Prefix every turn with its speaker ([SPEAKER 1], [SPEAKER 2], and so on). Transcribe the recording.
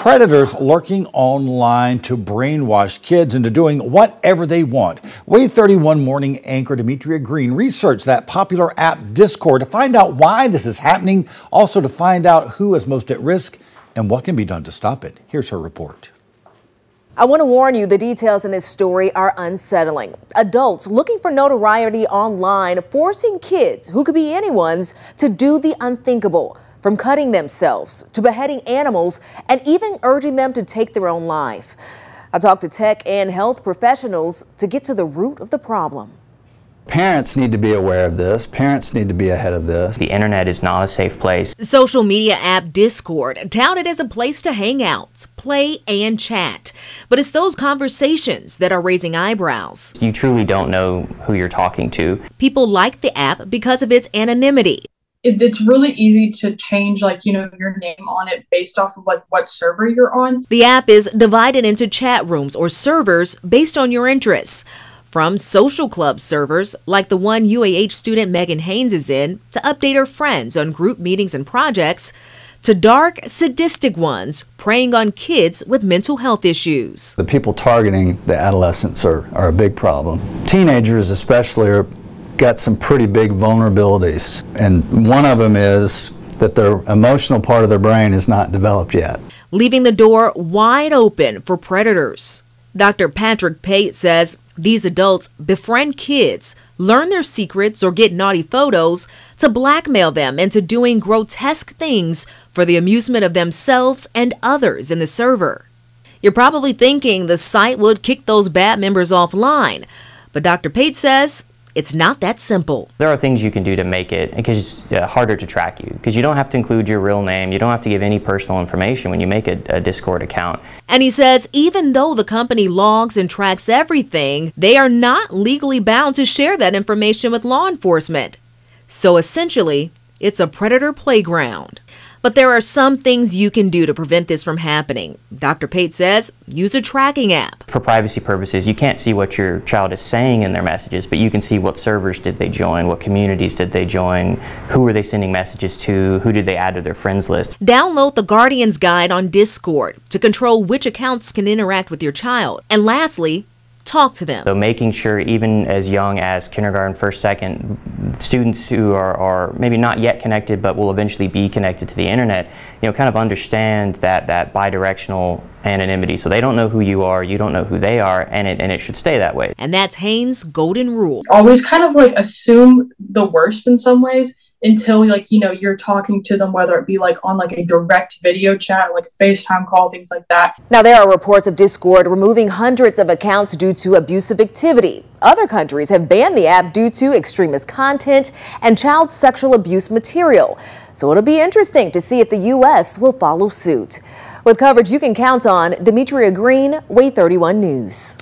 [SPEAKER 1] predators lurking online to brainwash kids into doing whatever they want. WAAY 31 morning anchor Demetria Green researched that popular app Discord to find out why this is happening, also to find out who is most at risk and what can be done to stop it. Here's her report.
[SPEAKER 2] I want to warn you the details in this story are unsettling. Adults looking for notoriety online, forcing kids, who could be anyone's, to do the unthinkable from cutting themselves to beheading animals and even urging them to take their own life. I talked to tech and health professionals to get to the root of the problem.
[SPEAKER 3] Parents need to be aware of this. Parents need to be ahead of this.
[SPEAKER 4] The internet is not a safe place.
[SPEAKER 2] Social media app Discord touted as a place to hang out, play, and chat. But it's those conversations that are raising eyebrows.
[SPEAKER 4] You truly don't know who you're talking to.
[SPEAKER 2] People like the app because of its anonymity
[SPEAKER 5] it's really easy to change like you know your name on it based off of like what server you're on
[SPEAKER 2] the app is divided into chat rooms or servers based on your interests from social club servers like the one UAH student Megan Haynes is in to update her friends on group meetings and projects to dark, sadistic ones preying on kids with mental health issues.
[SPEAKER 3] The people targeting the adolescents are, are a big problem. Teenagers especially are got some pretty big vulnerabilities. And one of them is that their emotional part of their brain is not developed yet.
[SPEAKER 2] Leaving the door wide open for predators. Dr. Patrick Pate says these adults befriend kids, learn their secrets, or get naughty photos to blackmail them into doing grotesque things for the amusement of themselves and others in the server. You're probably thinking the site would kick those bad members offline, but Dr. Pate says it's not that simple.
[SPEAKER 4] There are things you can do to make it because uh, harder to track you because you don't have to include your real name. You don't have to give any personal information when you make a, a Discord account.
[SPEAKER 2] And he says even though the company logs and tracks everything, they are not legally bound to share that information with law enforcement. So essentially, it's a predator playground. But there are some things you can do to prevent this from happening. Dr. Pate says use a tracking app.
[SPEAKER 4] For privacy purposes, you can't see what your child is saying in their messages, but you can see what servers did they join, what communities did they join, who are they sending messages to, who did they add to their friends list.
[SPEAKER 2] Download the Guardian's Guide on Discord to control which accounts can interact with your child. And lastly, talk to them.
[SPEAKER 4] So making sure even as young as kindergarten, first, second, students who are, are maybe not yet connected but will eventually be connected to the internet, you know, kind of understand that, that bidirectional anonymity. So they don't know who you are, you don't know who they are, and it, and it should stay that way.
[SPEAKER 2] And that's Haynes' golden rule.
[SPEAKER 5] Always kind of like assume the worst in some ways until like you know you're talking to them whether it be like on like a direct video chat like a facetime call things like that.
[SPEAKER 2] Now there are reports of discord removing hundreds of accounts due to abusive activity. Other countries have banned the app due to extremist content and child sexual abuse material. So it'll be interesting to see if the u.s will follow suit. With coverage you can count on demetria green WAAY 31 news